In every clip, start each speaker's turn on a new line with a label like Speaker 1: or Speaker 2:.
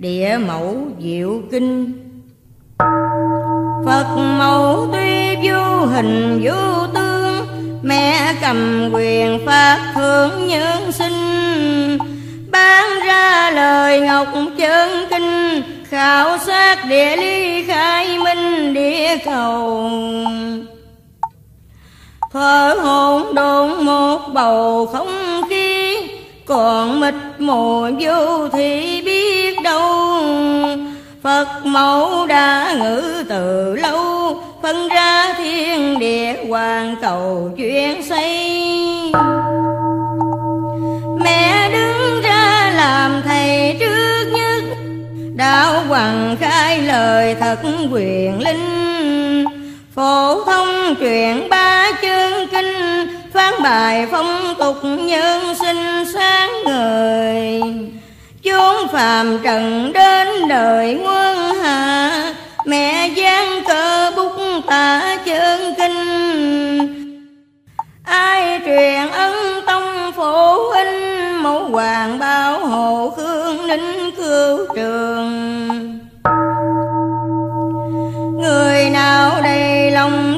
Speaker 1: địa mẫu diệu kinh. Phật mẫu tuy vô hình vô tướng Mẹ cầm quyền phát hướng nhân sinh. Bán ra lời ngọc chân kinh, Khảo sát địa lý khai minh địa cầu. Thở hồn đồn một bầu không còn mịt mù vô thì biết đâu. Phật mẫu đã ngữ từ lâu, Phân ra thiên địa hoàn cầu chuyện xây. Mẹ đứng ra làm thầy trước nhất, Đạo hoàng khai lời thật quyền linh. Phổ thông chuyện ba chương kinh Phán bài phong tục nhân sinh sáng người chốn phàm trần đến đời quân hạ, mẹ giang cơ bút tả chân kinh. Ai truyền ân tông phổ huynh, mẫu hoàng bảo hộ khương ninh cưu trường. Người nào đầy lòng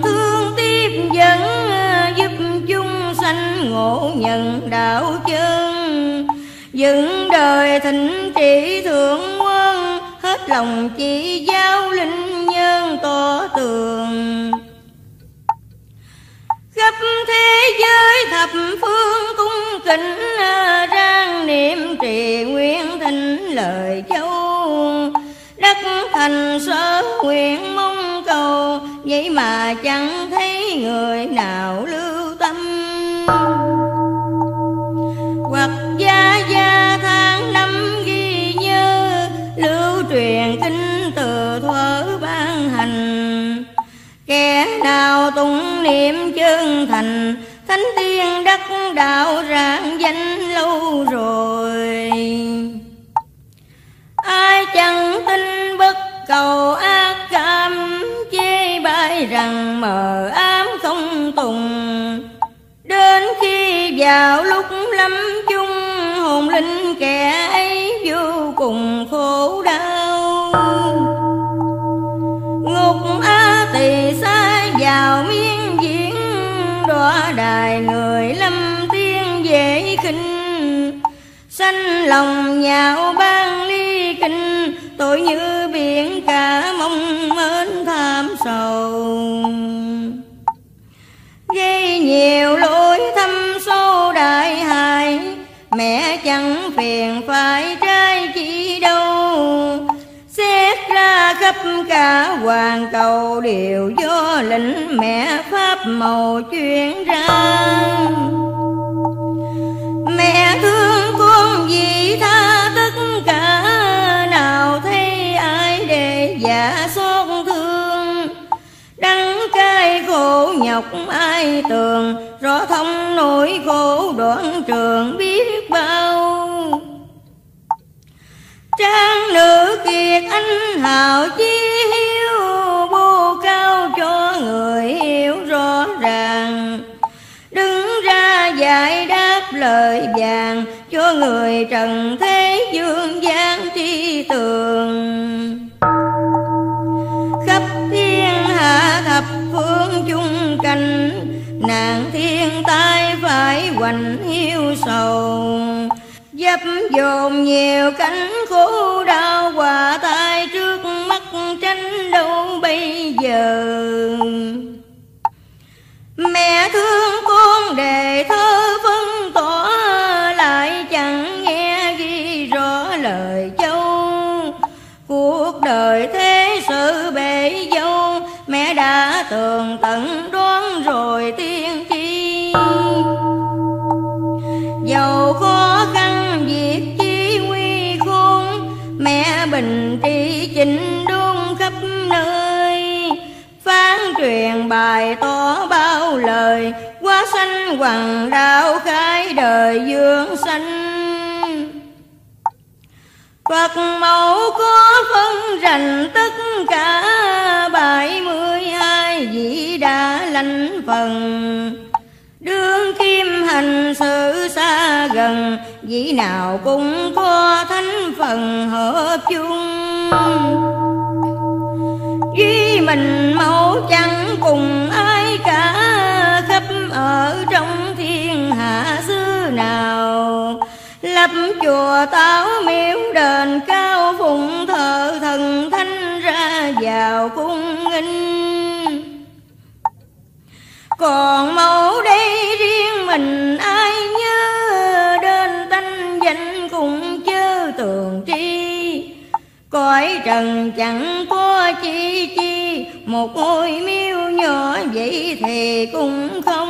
Speaker 1: ngộ nhận đạo chân. Dựng đời thịnh trị thượng quân, hết lòng chỉ giáo linh nhân tỏ tường. Khắp thế giới thập phương cung kính, rang niệm trì nguyện thịnh lời châu. Đất thành sở nguyện mong cầu, vậy mà chẳng thấy người nào lương. Thành, thánh tiên đất đạo rạng danh lâu rồi. Ai chẳng tin bất cầu ác cảm, chê bai rằng mờ ám không tùng. Đến khi vào lúc lâm chung, Hồn linh kẻ ấy vô cùng khổ đau. Ngục á tỳ xa vào miên Đọa đài người lâm tiên dễ khinh. Sanh lòng nhạo ban ly kinh, Tội như biển cả mong mến tham sầu. Gây nhiều lỗi thâm sâu đại hại, mẹ chẳng phiền phải trái khắp cả hoàn cầu đều do lệnh mẹ pháp màu chuyển ra. Mẹ thương con vì tha tất cả, nào thấy ai để giả xót thương. Đắng cay khổ nhọc ai tường, rõ thông nỗi khổ đoạn trường biết bao. Trang kiệt anh hào chi hiếu bô cao cho người hiểu rõ ràng. Đứng ra giải đáp lời vàng cho người trần thế dương gian tri tường. Khắp thiên hạ thập phương chung canh, nàng thiên tai phải hoành hiu sầu dấp dồn nhiều cánh khổ đau hòa tai trước mắt tranh đâu bây giờ. Mẹ thương con đề thơ phân tỏ, lại chẳng nghe ghi rõ lời châu cuộc đời thế sự bể dâu, mẹ đã tường tận đoán rồi tiếng bình trị chính đôn khắp nơi. Phán truyền bài tỏ bao lời, quá sanh hoàng đạo khai đời dương sanh. Phật mẫu có phân rành tất cả bảy mươi hai vị đã lãnh phần. Đương kim hành sự xa gần Dĩ nào cũng có thánh phần hợp chung. Duy mình mẫu chẳng cùng ai cả, Khắp ở trong thiên hạ xứ nào. Lập chùa táo miếu đền cao phụng thờ thần thánh ra vào cung nghinh. Còn mẫu đây riêng mình ai nhớ Cõi trần chẳng có chi chi, Một ngôi miêu nhỏ vậy thì cũng không.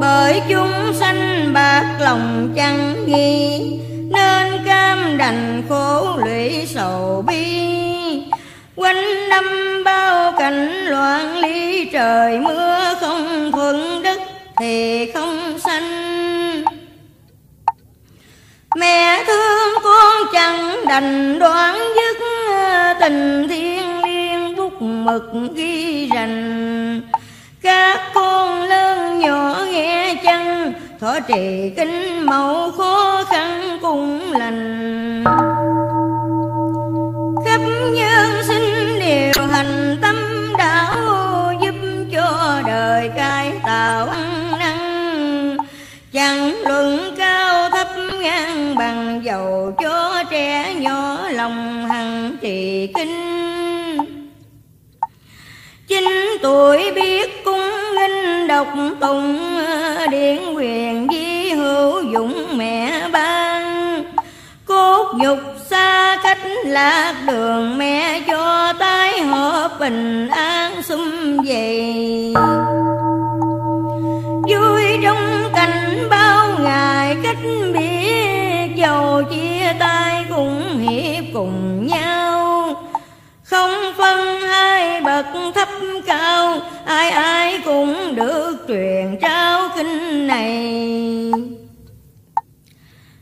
Speaker 1: Bởi chúng sanh bạc lòng chẳng nghi, nên cam đành khổ lụy sầu bi. Quanh năm bao cảnh loạn ly, trời mưa không thuận đất thì không sanh mẹ thương con chẳng đành đoán dứt, tình thiên liêng bút mực ghi rành. Các con lớn nhỏ nghe chăng thọ trì kinh mẫu khó khăn cũng lành. Khắp nhân sinh đều hành tâm đạo, giúp cho đời cải tạo ăn năn. Chẳng lo kinh. Chín tuổi biết cung nghinh độc tùng, Điển quyền di hữu dũng mẹ ban. Cốt dục xa cách lạc đường, Mẹ cho tái họ bình an xung vầy Vui trong cảnh bao ngày cách biệt, Dầu chia tay cũng hiệp cùng nhau. Không phân hai bậc thấp cao, ai ai cũng được truyền trao kinh này.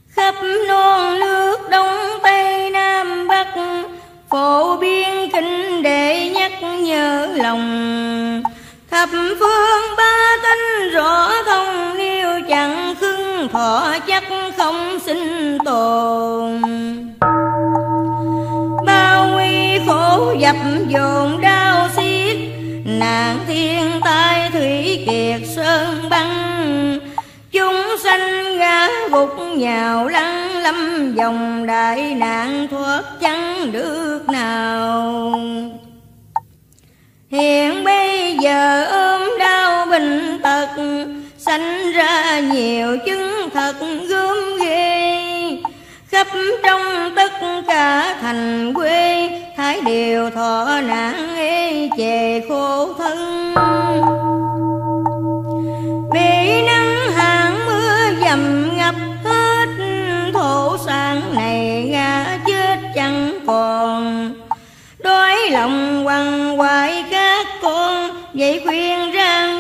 Speaker 1: Khắp non nước đông tây nam bắc, phổ biến kinh để nhắc nhớ lòng. Thập phương ba tánh rõ thông nếu chẳng khứ thọ chắc không sinh tồn. Bao nguy khổ dập dồn đau xiết, nạn thiên tai thủy kiệt sơn băng. Chúng sanh ngã gục nhào lăn lâm dòng đại nạn thoát chẳng được nào. Hiện bây giờ ôm đau bệnh tật sanh ra nhiều chứng thật gớm ghê khắp trong tất cả thành quê, thái đều thọ nạn ê chề khổ thân. Bị nắng hạn mưa dầm ngập hết, thổ sản này ngã chết chẳng còn. Đói lòng quằn quại các con vậy khuyên rằng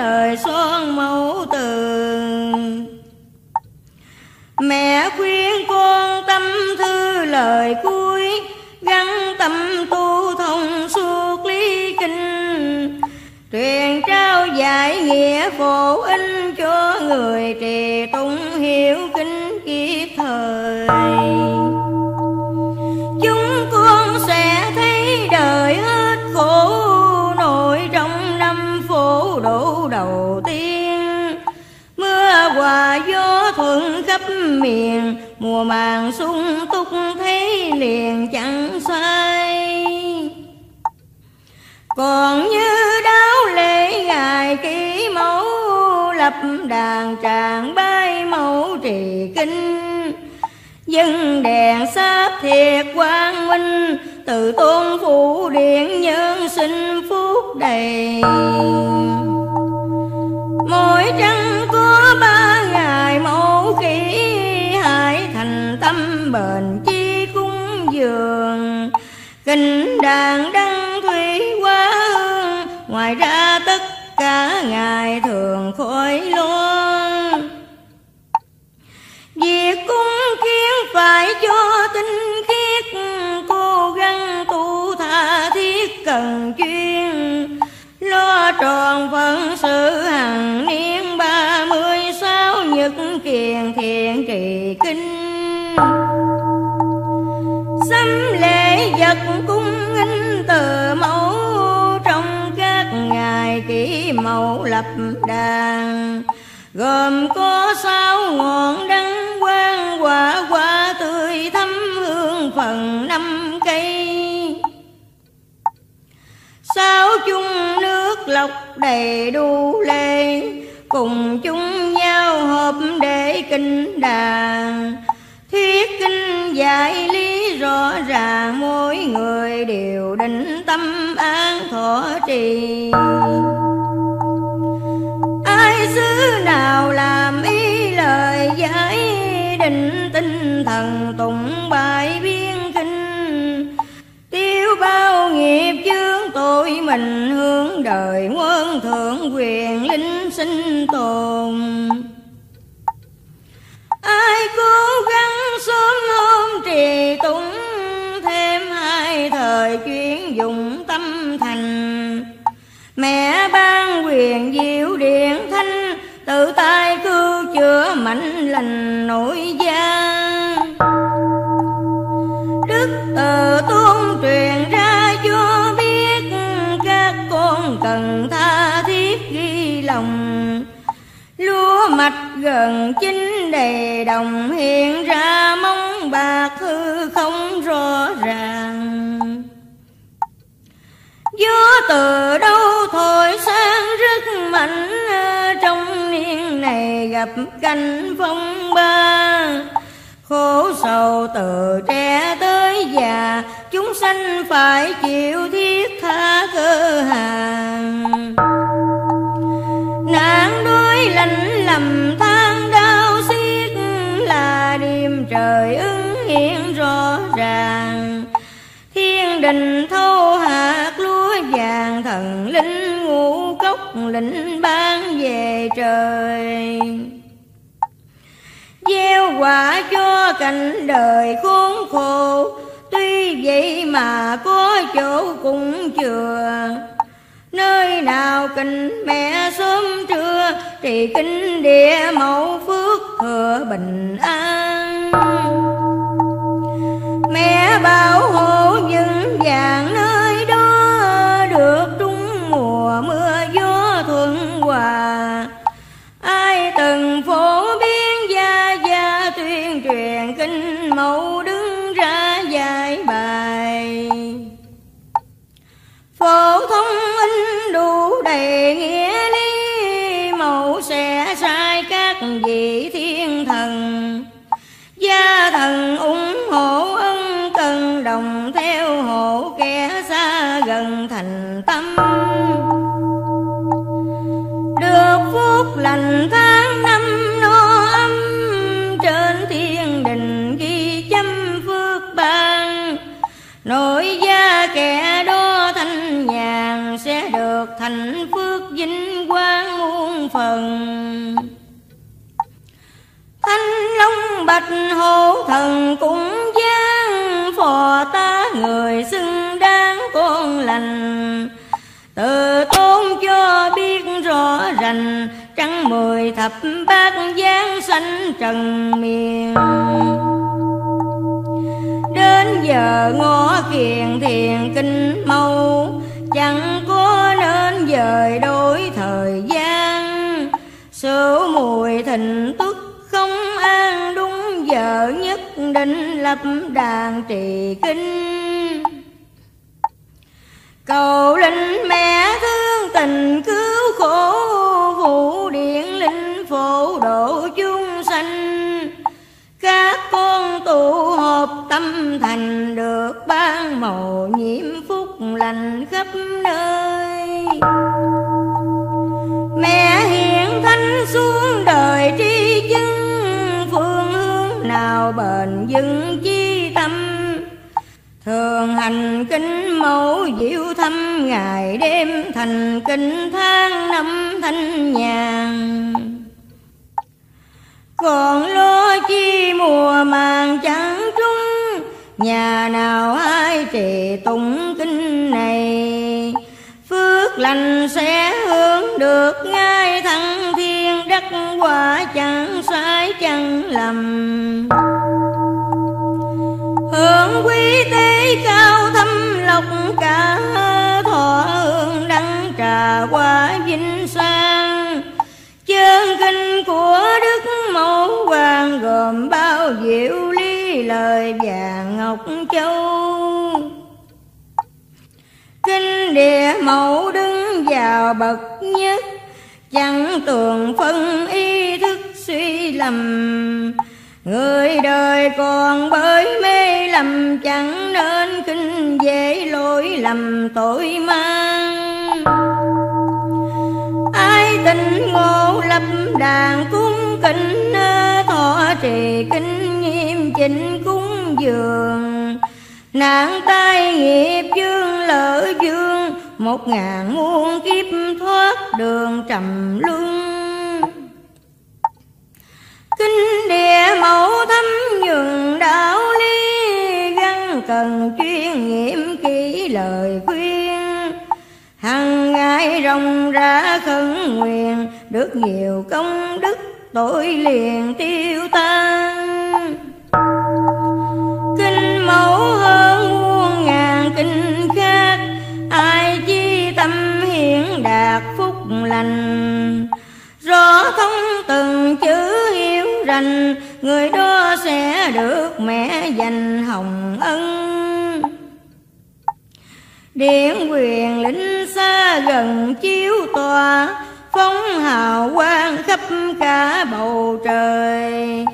Speaker 1: nhớ son mẫu từ. Mẹ khuyên con tâm thư lời cuối, Gắn tâm tu thông suốt lý kinh. Truyền trao dạy nghĩa phổ in cho người trì tụng hiểu kinh kịp thời. Đầu tiên. Mưa hòa gió thuận khắp miền, Mùa màng sung túc thấy liền chẳng sai Còn như đáo lễ ngài ký mẫu, Lập đàn tràng bay mẫu trì kinh. Dân đèn sáp thiệt quang minh, Từ tôn phủ điện nhân sinh phúc đầy. Mỗi trăng có ba ngày, mẫu khí hãy thành tâm bền chi cung dường. Kinh đàn đăng thủy quá hương Ngoài ra tất cả ngày thường khỏi luôn. Việc cung kiến phải cho tinh khiết, Cố gắng tu tha thiết cần chuyên tròn phận sự hằng niên ba mươi sáu nhật thiện trì kinh. Xâm lễ vật cung in từ mẫu, trong các ngày kỷ mẫu lập đàn. Gồm có sáu ngọn đăng quang quả quả tươi thắm hương phần năm sáu chung nước lọc đầy đu lê, cùng chúng nhau hợp để kinh đàn thuyết kinh dạy lý rõ ràng, mỗi người đều định tâm an thọ trì. Ai xứ nào làm ý lời giải định tinh thần? Tôi mình hướng đời quân thượng quyền linh sinh tồn. Ai cố gắng sớm hôm trì tụng, thêm hai thời chuyên dụng tâm thành. Mẹ ban quyền gì từ đâu thổi sang rất mạnh ờ, trong niên này gặp canh phong ba. Khổ sầu từ trẻ tới già, chúng sanh phải chịu thiết tha cơ hàng. Nạn đuối lạnh lầm, than đau xiết là đêm trời ứng hiện rõ ràng. Thiên đình thâu hà thần linh ngũ cốc lĩnh ban về trời. Gieo quả cho cảnh đời khốn khổ, tuy vậy mà có chỗ cũng chừa. Nơi nào kinh mẹ sớm trưa, thì kinh địa mẫu phước thừa bình an. Mẹ bảo hộ những vàng nơi đó được mùa mưa gió thuận hòa. Ai từng phổ biến gia gia tuyên truyền kinh mẫu đứng ra giải bài. Phổ thông in đủ đầy nghĩa lý, mẫu sẽ sai các vị thiên thần. Gia thần ủng hộ ân cần đồng theo hộ kẻ xa gần thành tâm. Phước phúc lành tháng năm no âm trên thiên đình ghi chăm phước ban. Nội gia kẻ đó thanh nhàn sẽ được thành phước vinh quang muôn phần. Thanh long bạch hổ thần cũng giang phò ta người xứng đáng con lành. Từ tôn rành, trắng mười thập bát giáng sanh trần miền đến giờ ngõ kiền thiền kinh mâu, chẳng có nên dời đổi thời gian. Số mùi thịnh tức không an đúng giờ nhất định lập đàn trì kinh. Cầu linh mẹ thương tình cứu khổ độ chúng sanh. Các con tụ hợp tâm thành được ban màu nhiễm phúc lành khắp nơi. Mẹ hiện thánh xuống đời tri chứng, phương hướng nào bền vững chi tâm. Thường hành kinh mẫu diệu thâm, ngày đêm thành kinh tháng năm thanh nhàn còn lo chi mùa màng chẳng trung nhà nào ai trì tụng kinh này? Phước lành sẽ hướng được ngay thăng thiên, đất quả chẳng sai chẳng lầm. Hướng quý tế cao thâm lộc, cả thọ hương đăng trà qua vinh kinh của đức mẫu hoàng gồm bao diệu lý lời vàng ngọc châu. Kinh địa mẫu đứng vào bậc nhất, chẳng tường phân ý thức suy lầm. Người đời còn bởi mê lầm, chẳng nên kinh dễ lỗi lầm tội mang ai tình lập đàn cung kính à, thọ trì kinh nghiêm chỉnh cúng dường. Nạn tai nghiệp dương lỡ dương, một ngàn muôn kiếp thoát đường trầm luân. Kinh địa mẫu thâm nhường đạo lý gắn cần chuyên nghiệm kỹ lời khuyên. Hằng ngày rồng ra khẩn nguyện được nhiều công đức tội liền tiêu tan. Kinh mẫu hơn muôn ngàn kinh khác, ai chi tâm hiện đạt phúc lành. Rõ thông từng chữ hiếu rành, người đó sẽ được mẹ dành hồng ân. Điện quyền lính xa gần chiếu tòa phóng hào quang khắp cả bầu trời.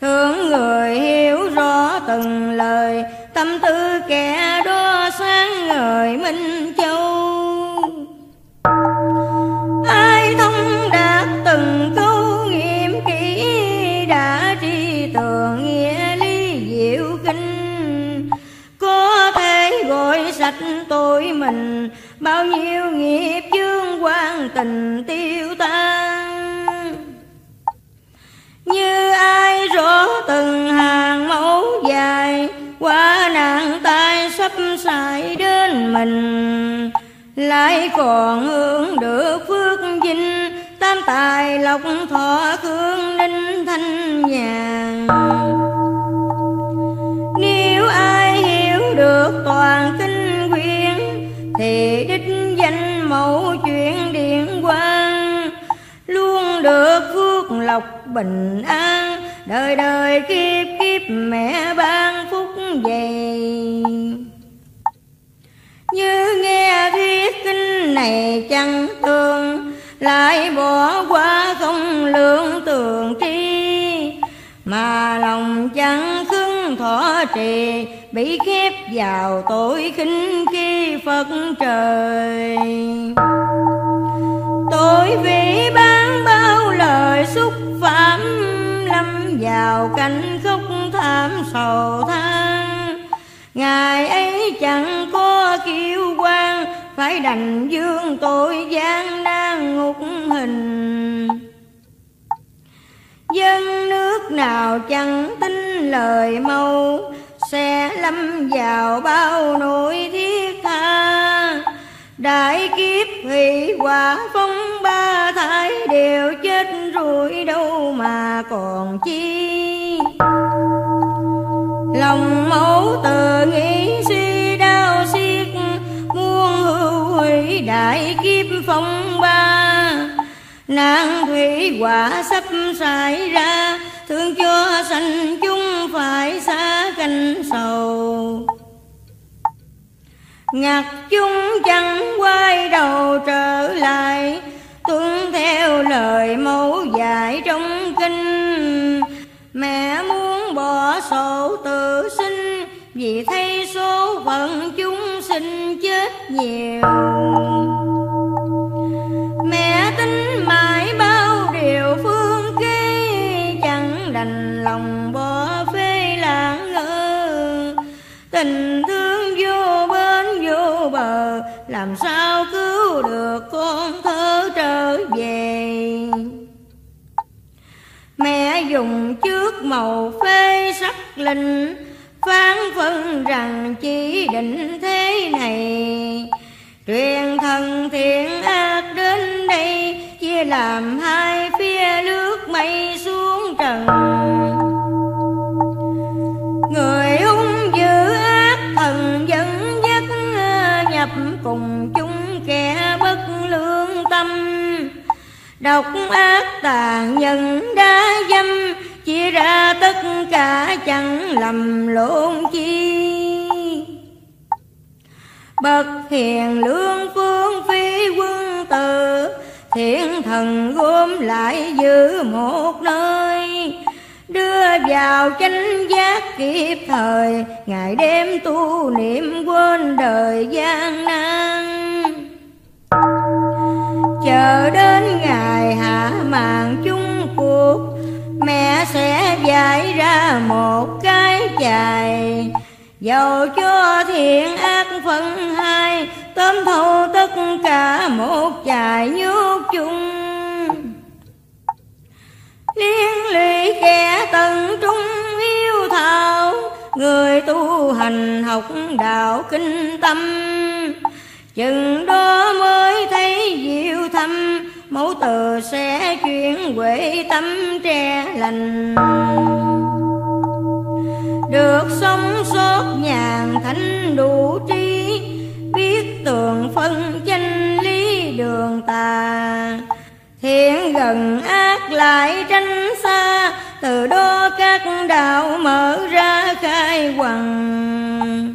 Speaker 1: Thương người hiểu rõ từng lời, tâm tư kẻ đó sáng ngời minh châu. Ai thông đạt từng câu nghiệm kỹ, đã tri tường nghĩa lý diệu kinh. Có thể gọi sạch tội mình bao nhiêu nghiệp dương quan tình tiêu tan. Như ai rõ từng hàng mẫu dài qua nạn tai sắp xảy đến mình. Lại còn hưởng được phước vinh, tam tài lộc thọ cương ninh thanh nhàn. Nếu ai hiểu được toàn kinh quyển thì bình an. Đời đời kiếp kiếp mẹ ban phúc dày như nghe thuyết kinh này chẳng tương lại bỏ qua không lương tường tri. Mà lòng chẳng khứng thọ trì, bị khép vào tội khinh khi phật trời tội vì ban bao lời xúc phạm, lâm vào cảnh khóc thảm sầu than. Ngày ấy chẳng có kiêu quan, phải đành dương tội gian nan ngục hình. Dân nước nào chẳng tin lời mâu sẽ lâm vào bao nỗi thiết tha đại kiếp hỷ quả phong ba thái đều chết rồi đâu mà còn chi? Lòng mẫu tự nghĩ suy đau xiết, muôn hữu hủy đại kiếp phong ba. Nạn thủy quả sắp xảy ra, thương cho sanh chúng phải xa canh sầu ngặt chúng chẳng quay đầu trở lại, tuân theo lời mẫu dạy trong kinh. Mẹ muốn bỏ sổ tự sinh, vì thấy số phận chúng sinh chết nhiều. Mẹ tính mãi bao điều phương kê chẳng đành lòng bỏ phê lãng ngơ tình thương bờ làm sao cứu được con thơ trở về? Mẹ dùng trước màu phê sắc linh phán phân rằng chỉ định thế này. Truyền thần thiện ác đến đây, chia làm hai phía nước mây xuống trần. Cùng chúng kẻ bất lương tâm. Độc ác tàn nhân đã dâm chia ra tất cả chẳng lầm lộn chi. Bậc hiền lương phương phi quân tử, thiện thần gom lại giữ một nơi đưa vào chánh giác kịp thời, ngày đêm tu niệm quên đời gian nan. Chờ đến ngày hạ màn chung cuộc, mẹ sẽ dạy ra một cái chài dầu cho thiện ác phân hai, tóm thâu tất cả một chài nhốt chung. Liên kẻ tận trung hiếu thảo. Người tu hành học đạo kinh tâm. Chừng đó mới thấy diệu thâm. Mẫu từ sẽ chuyển huệ tâm tre lành. Được sống sót nhàn thánh đủ trí, biết tường phân chân lý đường tà thiện gần ác lại tranh xa, từ đó các đạo mở ra khai hoàng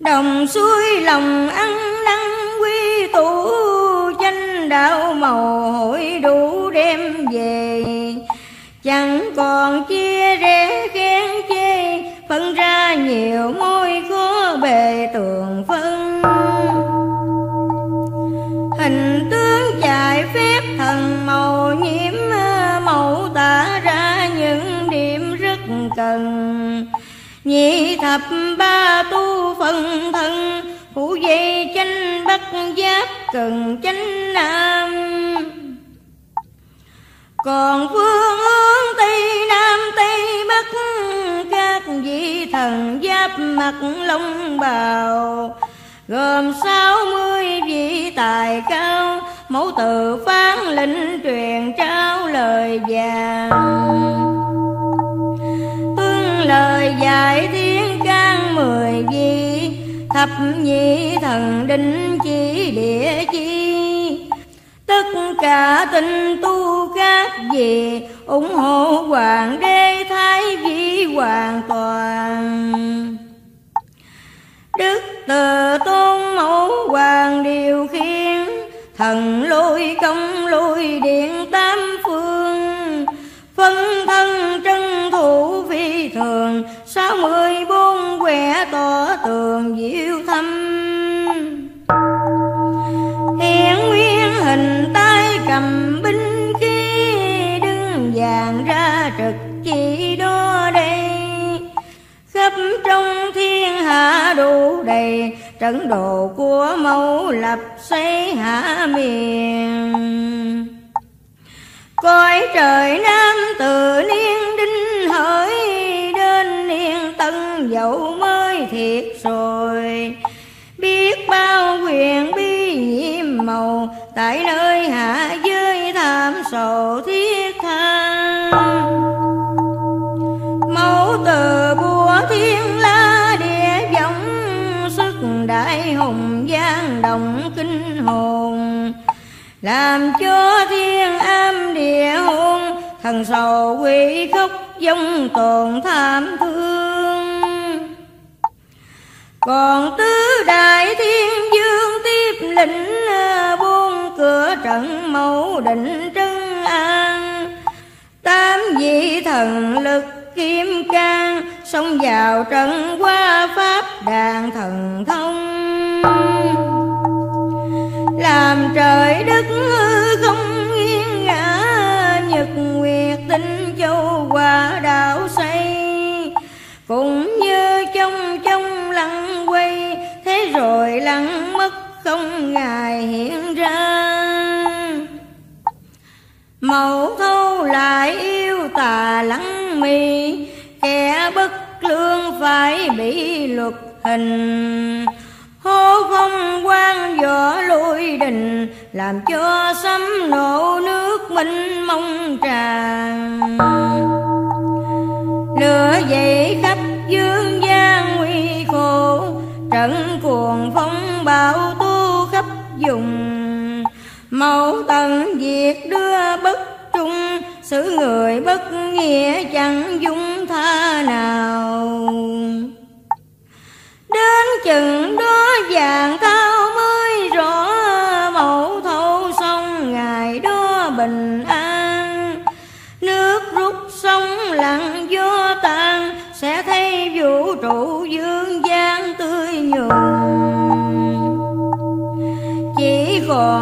Speaker 1: đồng suối lòng ăn năn quy tụ tranh đạo màu hội đủ đem về. Chẳng còn chia rẽ khen chê, phân ra nhiều môi khó bề tường phân. Cần nhị thập ba tu phần thân phủ dây chánh bắc giáp cần chánh nam. Còn phương hướng tây nam tây bắc, các vị thần giáp mặt long bào. Gồm sáu mươi vị tài cao, mẫu từ phán lĩnh truyền trao lời vàng lời dạy thiên can mười vị. Thập nhị thần đinh chỉ địa chi. Tất cả tinh tu các vị, ủng hộ hoàng đế thái vị hoàn toàn. Đức từ tôn mẫu hoàng điều khiển, thần lôi công lôi điện tam thường sáu mươi bốn quẻ tỏ tường diệu thâm? Hiện nguyên hình tay cầm binh khí, đứng vàng ra trực chỉ đó đây. Khắp trong thiên hạ đủ đầy, trận đồ của mẫu lập xây hạ miền. Coi trời nam từ niên đinh hỡi niên tân dậu mới thiệt rồi. Biết bao quyền bi nhiễm màu tại nơi hạ giới tham sầu thiết tha. Mẫu từ bùa thiên la địa võng sức đại hùng giang động kinh hồn. Làm cho thiên am địa hùng thần sầu quỷ khóc dông tồn tham thương. Còn tứ đại thiên dương tiếp lĩnh, buông cửa trận mẫu định trấn an. Tam vị thần lực kim can xông vào trận qua pháp đàn thần thông. Làm trời đất ơi rồi lắng mất không ngài hiện ra. Mẫu thâu lại yêu tà lắng mì, kẻ bất lương phải bị luật hình. Hô phong quan võ lôi đình, làm cho sấm nổ nước minh mông tràn. Lửa dậy khắp dương gian nguy khổ trận cuồng phong bão tu khắp vùng mẫu tận diệt đưa bất trung, xử người bất nghĩa chẳng dung tha nào. Đến chừng đó vàng cao mới rõ, mẫu thâu xong ngày đó bình an. Nước rút sông lặng gió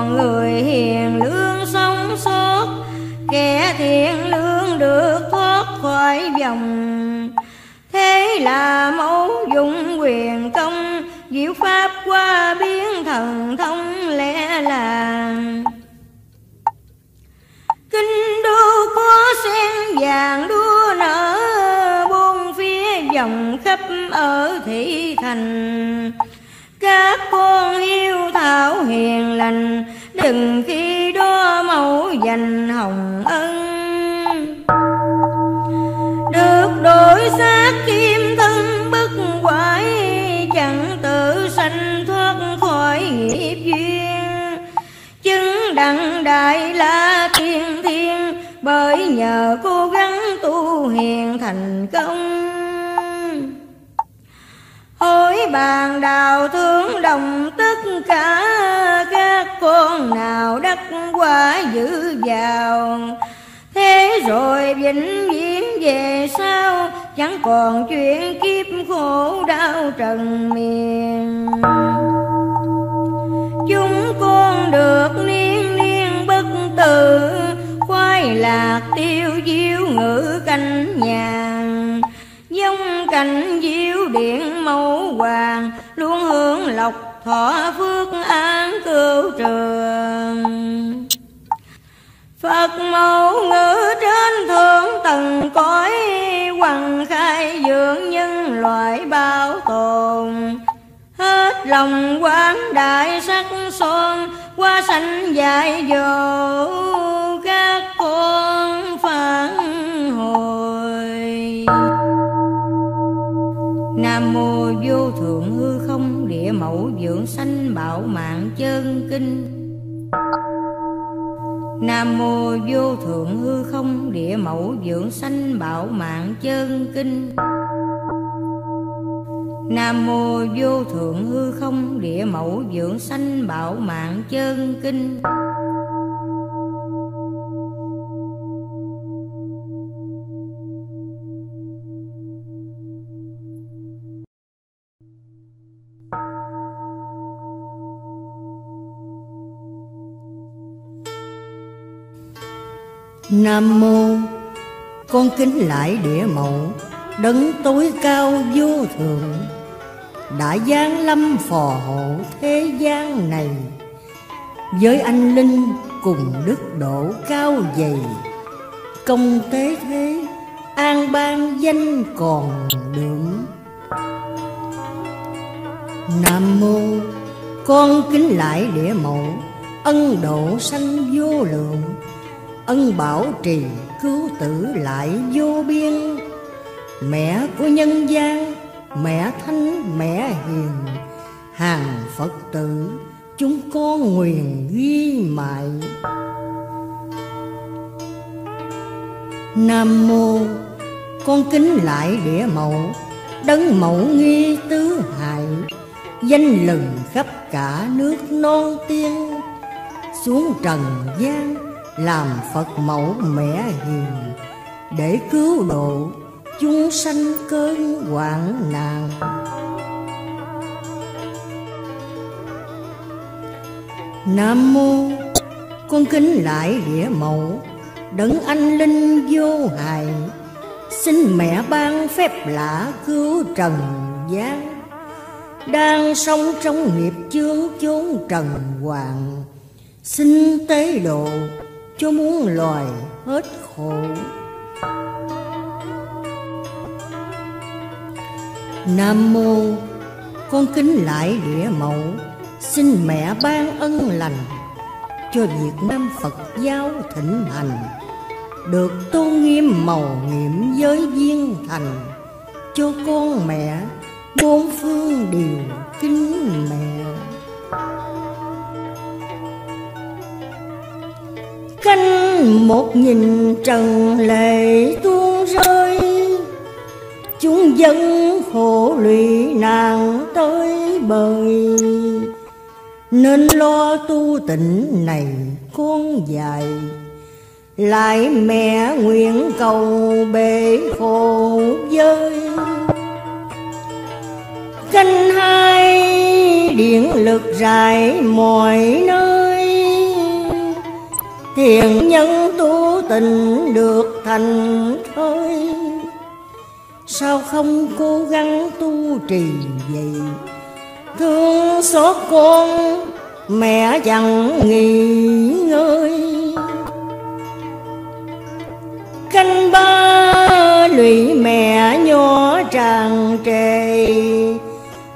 Speaker 1: còn người hiền lương sống sót, kẻ thiện lương được thoát khỏi vòng. Thế là mẫu dụng quyền công, diệu pháp qua biến thần thông lẽ làng. Kinh đô có sen vàng đua nở buôn phía vòng khắp ở thị thành các con yêu thảo hiền lành, đừng khi đó mẫu dành hồng ân. Được đổi xác kim thân bất quái chẳng tự sanh thoát khỏi nghiệp duyên. Chứng đặng đại la tiên thiên, bởi nhờ cố gắng tu hiền thành công ôi bàn đào thương đồng tất cả các con nào đắc quả giữ vào Thế rồi vĩnh viễn về sau, Chẳng còn chuyện kiếp khổ đau trần miền Chúng con được niên niên bất tử Khoai lạc tiêu diêu ngữ canh nhà cảnh diệu điện mẫu hoàng, Luôn hướng lộc thọ phước an cửu trường. Phật mẫu ngữ trên thượng tầng cõi Hoàng khai dưỡng nhân loại bao tồn. Hết lòng quán đại sắc son, Qua sanh dạy dỗ các con phản hồi. Mô vô thượng hư không, địa mẫu dưỡng sanh bảo mạng chân kinh. Nam mô vô thượng hư không, địa mẫu dưỡng sanh bảo mạng chân kinh. Nam mô vô thượng hư không, địa mẫu dưỡng sanh bảo mạng chân kinh.
Speaker 2: Nam mô. Con kính lại địa mẫu, Đấng tối cao vô thượng. Đã giáng lâm phò hộ thế gian này, Với anh linh cùng đức độ cao dày. Công tế thế, an ban danh còn đượm. Nam mô. Con kính lại địa mẫu, Ân độ sanh vô lượng ân bảo trì, cứu tử lại vô biên. Mẹ của nhân gian, mẹ thánh, mẹ hiền. Hàng phật tử, chúng con nguyện ghi mại. Nam mô, con kính lại địa mẫu đấng mẫu nghi tứ hại. Danh lừng khắp cả nước non tiên. Xuống trần gian làm Phật mẫu mẹ hiền, để cứu độ chúng sanh cơn hoạn nạn. Nam mô, con kính lại địa mẫu, đấng anh linh vô hại, xin mẹ ban phép lạ cứu trần gian đang sống trong nghiệp chướng chốn trần hoàng xin tế độ cho muôn loài hết khổ. Nam mô, Con kính lại địa mẫu Xin mẹ ban ân lành Cho Việt Nam Phật giáo thịnh hành, Được tôn nghiêm màu nhiệm giới viên thành, Cho con mẹ bốn phương đều kính mẹ. Canh một nhìn trần lệ tuôn rơi. Chúng dân khổ lụy nàng tới bời. Nên lo tu tịnh này con dài, lại mẹ nguyện cầu bể khổ giới. Canh hai điện lực rải mọi nơi hiền nhân tu tình được thành thôi sao không cố gắng tu trì vậy? Thương xót con, mẹ chẳng nghỉ ngơi. Canh ba lụy mẹ nhỏ tràn trề.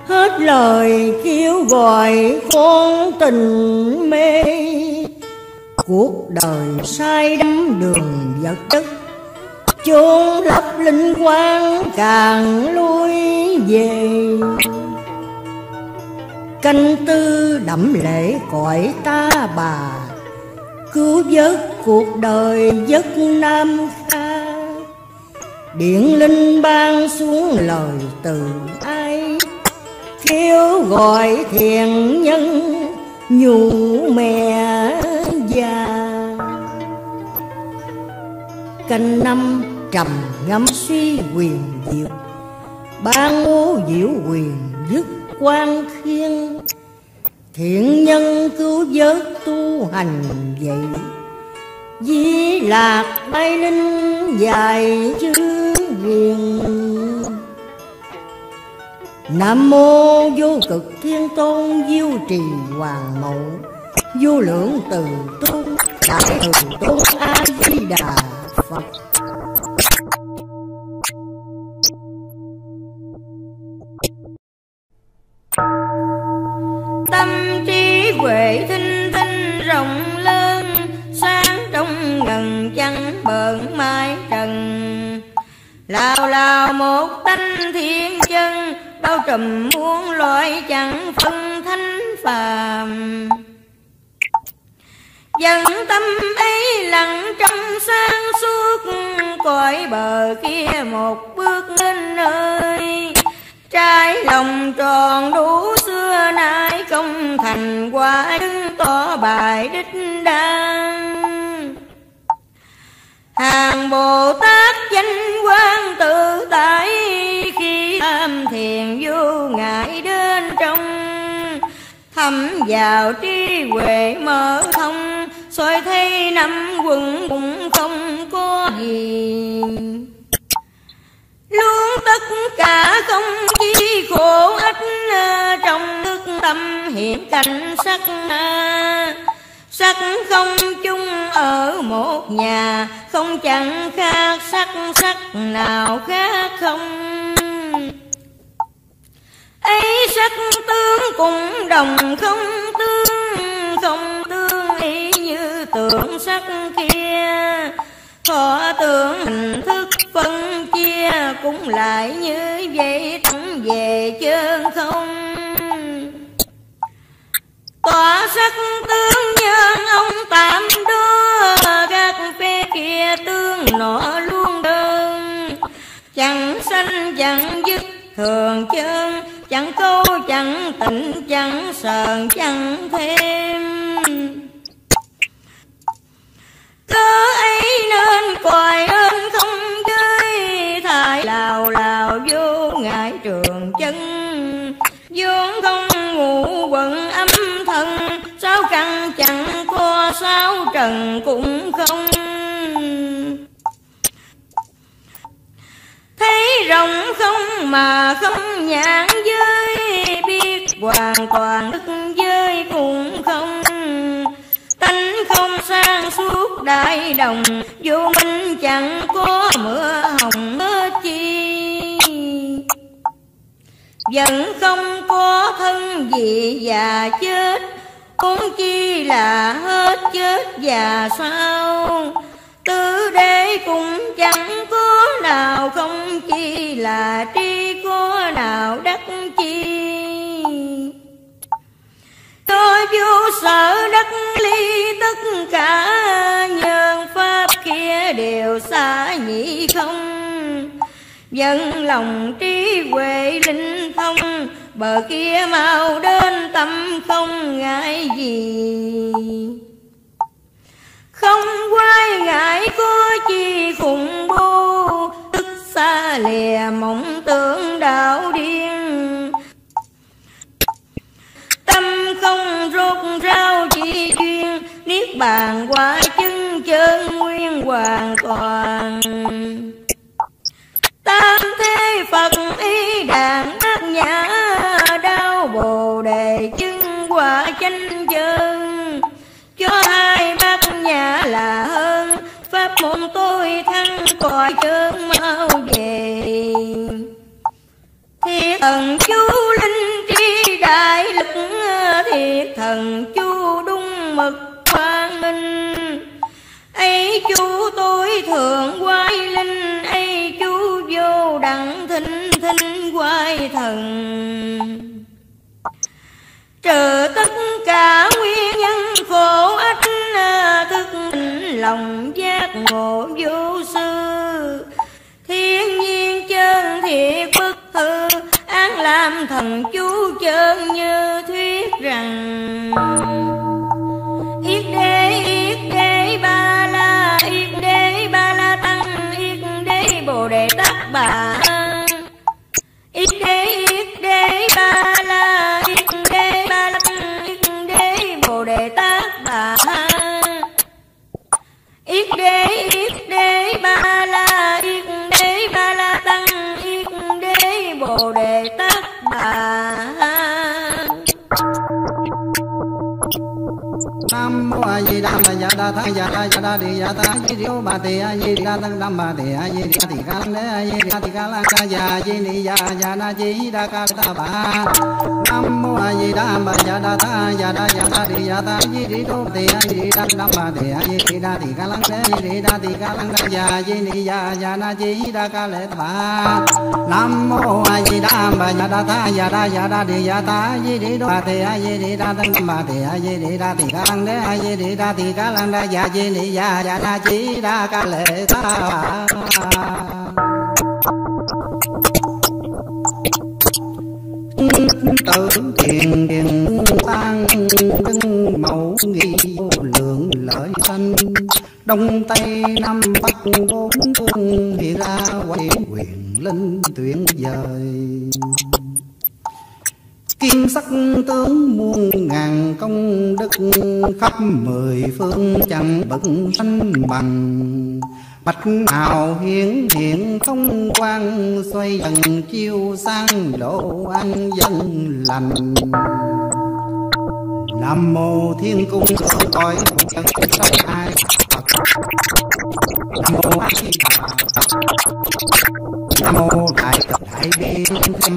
Speaker 2: Hết lời kêu gọi con tình mê cuộc đời sai đắm đường vật chất. Chôn lấp linh quang càng lui về. Canh tư đậm lễ cõi ta bà, cứu vớt cuộc đời giấc nam kha điện linh ban xuống lời từ ai thiếu gọi thiền nhân nhủ mẹ già canh năm trầm ngắm suy quyền diệu, ba ngô diệu quyền dứt quan khiên thiện nhân cứu giới tu hành vậy, di lạc bay linh dài chư riêng Nam mô vô cực thiên tôn diêu trì hoàng mẫu. Vô lượng từ tôn, đại từ tôn A Di Đà Phật.
Speaker 1: Tâm trí huệ tinh tinh rộng lớn, sáng trong ngần trắng bờn mai trần. Lao lao một tánh thiên chân, bao trùm muôn loại chẳng phân thánh phàm. Dần tâm ấy lặng trong sáng suốt, Cõi bờ kia một bước lên nơi. Trái lòng tròn đủ xưa nay công thành quả đứng tỏ bài đích đăng Hàng Bồ Tát danh quan tự tại, Khi tham thiền vô ngại đến trong, Thăm vào trí huệ mở thông soi thấy năm quần cũng không có gì. Luôn tất cả không chi khổ ách à, Trong thức tâm hiện cảnh sắc à. Sắc không chung ở một nhà, Không chẳng khác sắc sắc nào khác không. Ấy sắc tướng cũng đồng không tương tượng sắc kia. Thọ tượng hình thức phân chia cũng lại như vậy thẳng về chân không. Tỏa sắc tướng nhân, ông tạm đưa các phê kia tương nọ luôn đơn. Chẳng sanh, chẳng dứt, thường chân, chẳng câu, chẳng tịnh chẳng sờn, chẳng thêm cớ ấy nên quài ơn không giới thải lào lào, vô ngại trường chân. Vốn không ngủ quần âm thân. Sao căn chẳng có sao trần cũng không. Thấy rộng không mà không nhãn giới. Biết hoàn toàn đức giới cũng không không sang suốt đại đồng vô minh chẳng có mưa hồng mưa chi. Vẫn không có thân gì già chết cũng chi là hết chết và sao. Tứ đế cũng chẳng có nào không chi là tri có nào đắc chi. Tôi vô sở đắc đều xa nhị không. Dân lòng trí huệ linh thông, Bờ kia mau đến tâm không ngại gì. Không quay ngại có chi khủng bố, Tức xa lìa mộng tưởng đạo điên. Tâm không rốt rao chi chuyên Niết bàn qua chân chân nguyên hoàn toàn. Tam thế phật y đàn ác nhã, đau bồ đề chứng quả chánh chân. Cho hai bát nhã là hơn, pháp môn tôi thăng cõi chân mau về. Thiết thần chú linh tri đại lực thiết thần chú đúng mực quang minh ấy chú tôi thượng quay linh. Ấy chú vô đặng thinh thinh quay thần. Trừ tất cả nguyên nhân khổ ách, thức lòng giác ngộ vô sư. Thiên nhiên chân thiệt bất hư an làm thần chú chân như thuyết rằng.
Speaker 3: Ti a di đà tăng tam ba ti a di đà ti ca le a di đà ti ca lăng ca ya di ni ya ya na di đà ca ta ba nam mô a di đà ma ya đa ta ya đa ya đa di ya ta di di đô ti a di đà tam ba ti a di đà ti ca lăng a di đà ti ca lăng ca ya di ni ya ya na di đà ca lệ ta ba nam mô a di đà ma ya đa ta ya đa ya đa di ya ta di di đô ti a di đà tăng tam ba ti a di đà ti ca lăng a di đà ti ca lăng la ya di ni ya ya na di đà ca lệ ta ba tự thiền điền tăng đứng mẫu nghi vô lượng lợi thân đông tây nam bắc bốn phương thì ra quay quyền linh tuyển dời kim sắc tướng muôn ngàn công đức khắp mười phương chẳng bậc sanh bằng. Bạch nào hiển hiện không quang xoay dần chiêu sang độ an dân lành. Nam mô thiên cung cõi chân sông ai nam mô a di đà nam mô đại từ đại bi thêm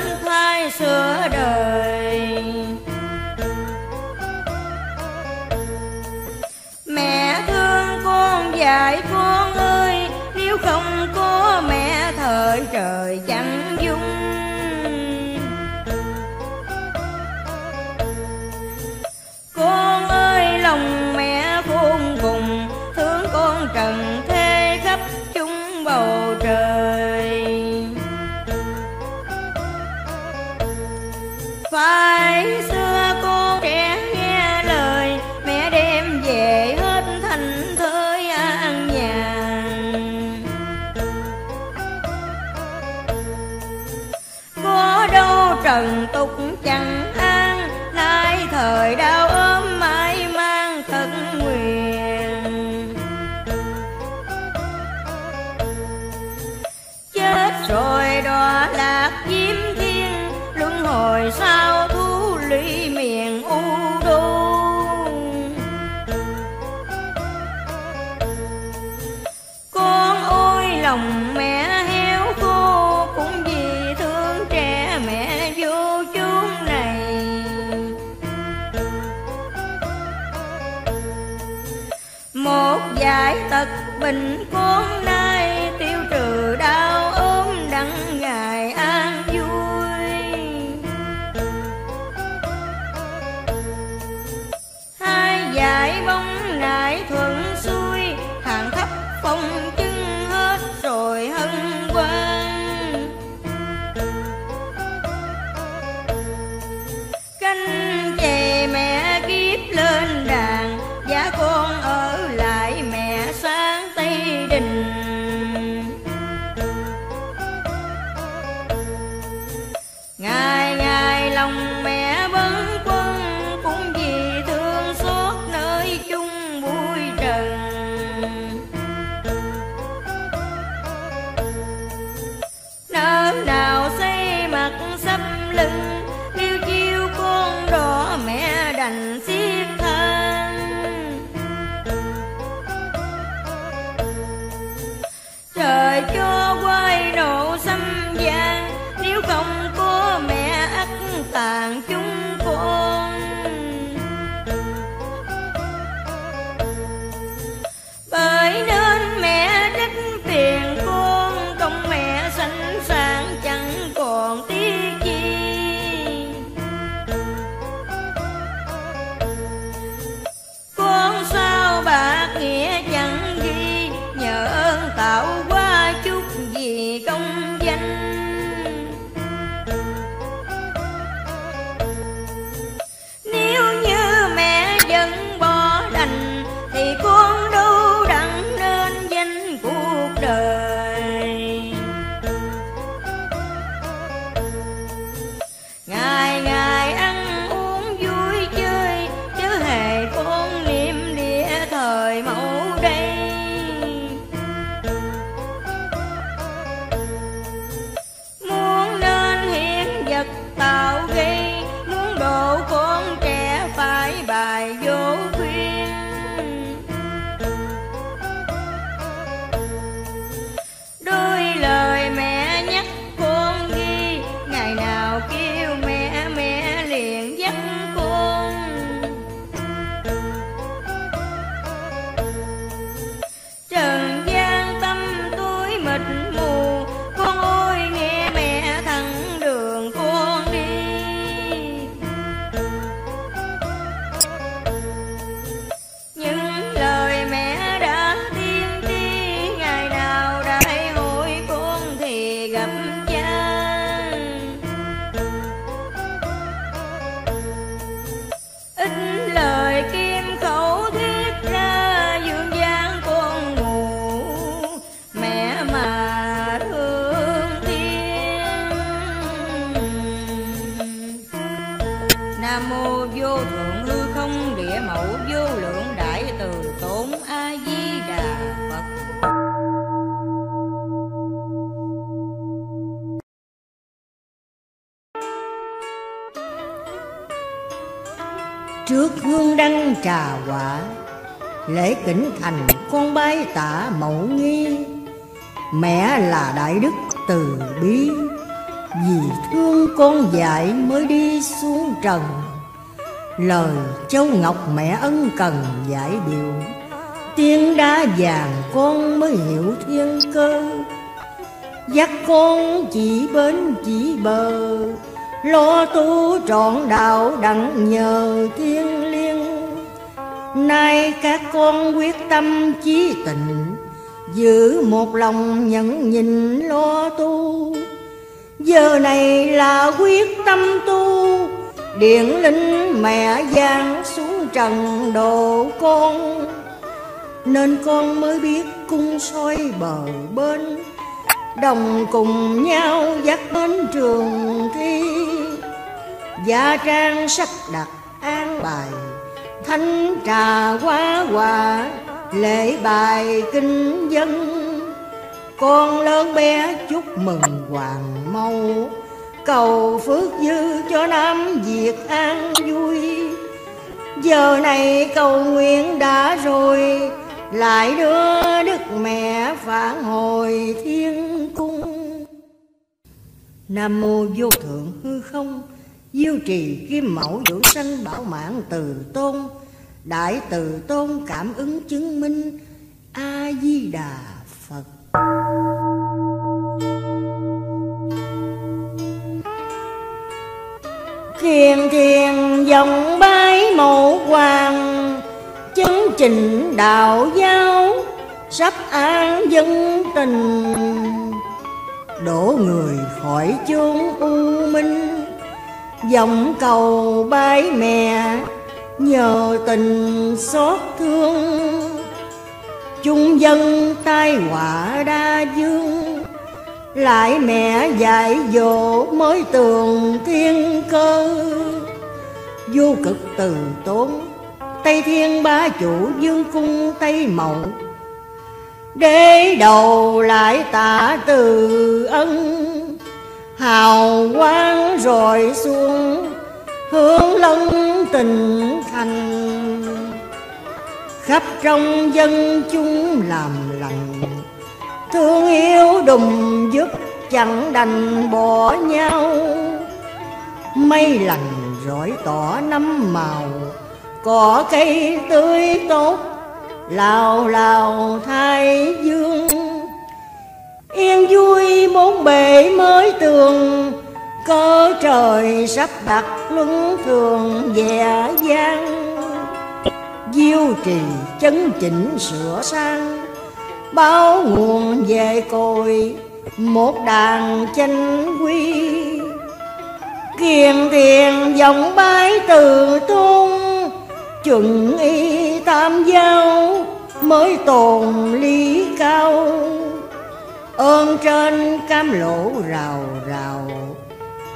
Speaker 1: sớm thai sửa đời. Mẹ thương con dạy con ơi, nếu không có mẹ thời trời cha
Speaker 2: Trước hương đăng trà quả, Lễ kính thành con bái tả mẫu nghi. Mẹ là đại đức từ bi, Vì thương con dạy mới đi xuống trần. Lời châu Ngọc mẹ ân cần giải điều, Tiếng đá vàng con mới hiểu thiên cơ. Dắt con chỉ bến chỉ bờ lo tu trọn đạo đặng nhờ thiên liêng. Nay các con quyết tâm chí tịnh giữ một lòng nhẫn nhìn lo tu. Giờ này là quyết tâm tu, điện linh mẹ giang xuống trần độ con. Nên con mới biết cung soi bờ bên đồng cùng nhau dắt đến trường thi. Gia trang sắp đặt an bài thánh trà hóa quả lễ bài kinh dân. Con lớn bé chúc mừng hoàng mâu cầu phước dư cho nam việt an vui. Giờ này cầu nguyện đã rồi lại đưa đức mẹ phản hồi thiên cung. Nam mô vô thượng hư không, diêu trì kim mẫu dưỡng sanh bảo mạng từ tôn. Đại từ tôn cảm ứng chứng minh a di đà phật. Thiền thiền dòng bái mẫu hoàng chấn trình đạo giáo, Sắp an dân tình. Đổ người khỏi chốn u minh Dòng cầu bái mẹ Nhờ tình xót thương. Chung dân tai họa đa dương, lại mẹ dạy dỗ mới tường thiên cơ. Vô cực từ tốn Tây thiên ba chủ dương cung Tây mậu. Đế đầu lại tả từ ân, Hào quang rồi xuống, Hướng lân tình thành. Khắp trong dân chúng làm lành, Thương yêu đùm giúp chẳng đành bỏ nhau. Mây lành rọi tỏ năm màu Cỏ cây tươi tốt, Lào lào thái dương. Yên vui bốn bề mới tường, Có trời sắp đặt luân thường dè gian Diêu trì chấn chỉnh sửa sang, báo nguồn về cội một đàn chanh quy. Kiền thiền dòng bái từ tung chuẩn y tam giáo mới tồn lý cao. Ơn trên cam lỗ rào rào,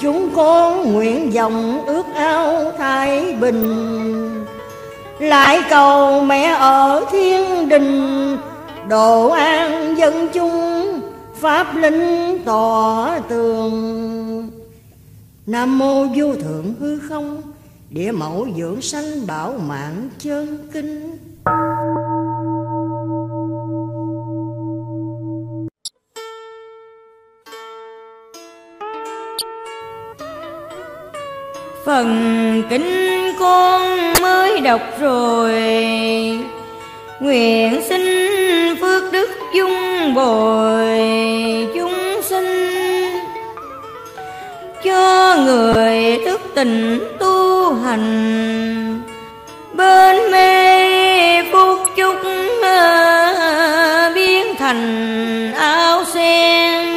Speaker 2: chúng con nguyện dòng ước ao thái bình. Lại cầu mẹ ở thiên đình độ an dân chúng, pháp linh tỏ tường. Nam mô vô thượng hư không địa mẫu dưỡng sanh bảo mạng chân kinh.
Speaker 1: Phần kinh con mới đọc rồi. Nguyện xin phước đức dung bồi chúng sinh cho người thức tình tu hành. Bên mê phúc chúc ờ, biến thành áo sen.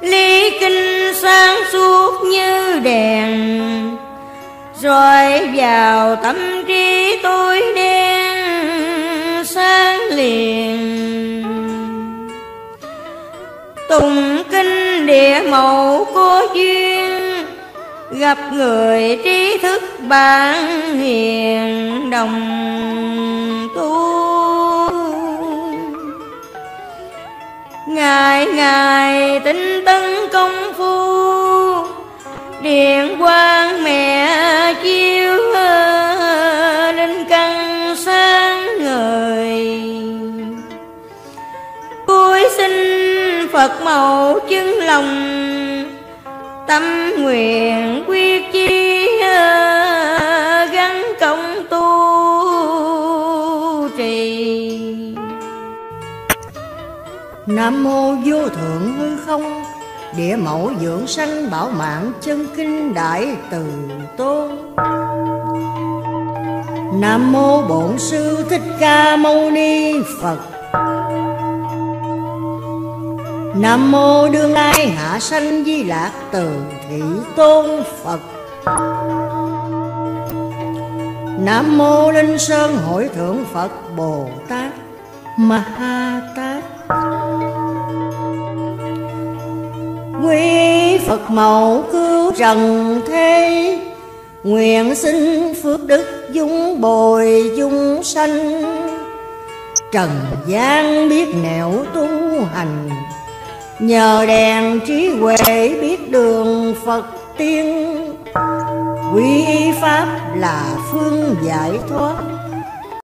Speaker 1: Lý kinh sáng suốt như đèn, rồi vào tâm trí tôi đen sáng liền tùng kinh địa mẫu có duyên, gặp người trí thức bạn hiền đồng tu. Ngày ngày tinh tấn công phu, điện quang mẹ chiếu hơn phật màu chứng lòng, tâm nguyện quyết chi ờ, gắn công tu trì.
Speaker 2: Nam mô vô thượng hư không, địa mẫu dưỡng sanh bảo mạng chân kinh đại từ tôn. Nam mô Bổn Sư Thích Ca Mâu Ni Phật. Nam mô đương ai hạ sanh di lạc từ thị tôn Phật. Nam mô Linh Sơn hội thượng Phật Bồ Tát Ma Ha Tát. Quy Phật mẫu cứu trần thế, Nguyện xin phước đức dung bồi dung sanh. Trần gian biết nẻo tu hành Nhờ đèn trí huệ biết đường Phật tiên Quy pháp là phương giải thoát.